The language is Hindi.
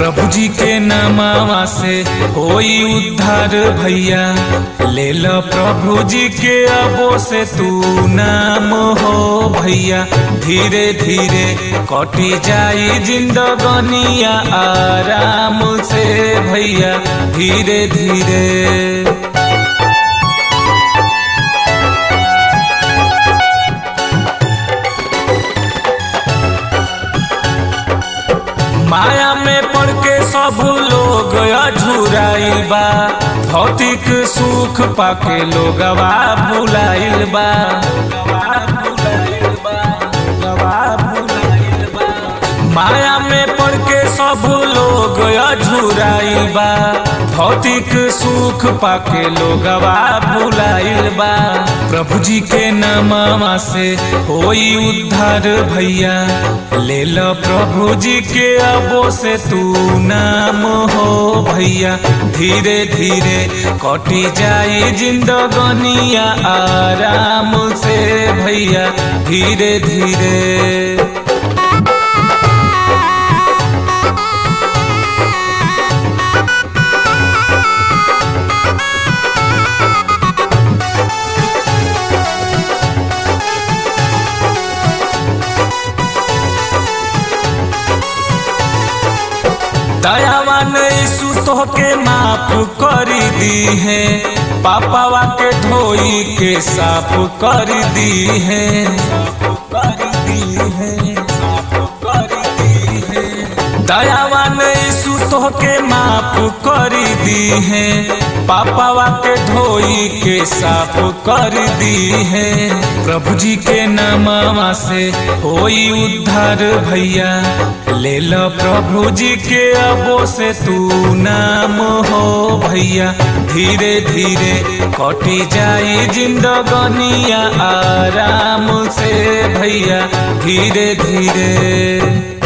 प्रभु जी के नामावा से होई उद्धार भैया। ले लो प्रभु जी के अबो से तू नाम हो भैया। धीरे धीरे कटी जाई जिंदगनिया आराम से भैया। धीरे धीरे माया में पड़ के सब लोग अझुराइल बा। भौतिक सुख पाके लोगवा भुलाइल बा। माया में पड़ के सब लोग अझुराइल बा। भौतिक सुख पाके लोगवा भुलाइल बा। प्रभु जी के नामा से होई उद्धार भैया। ले लो प्रभु जी के अबो से तू नाम हो भैया। धीरे धीरे कटी जाई जिंदगनिया आराम से भैया। धीरे धीरे यीशु तो के माफ़ करी दी है। पापावा के धोई के साफ़ कर दी है। दयावान यीशु तो के माफ़ करी दी है। पापावा के धोई के साफ़ कर दी है। प्रभु जी के नामावा से होई उद्धार भैया। ले लो प्रभु जी के अबो से तू नाम हो भैया। धीरे धीरे कटी जाई जिंदगनिया आराम से भैया। धीरे धीरे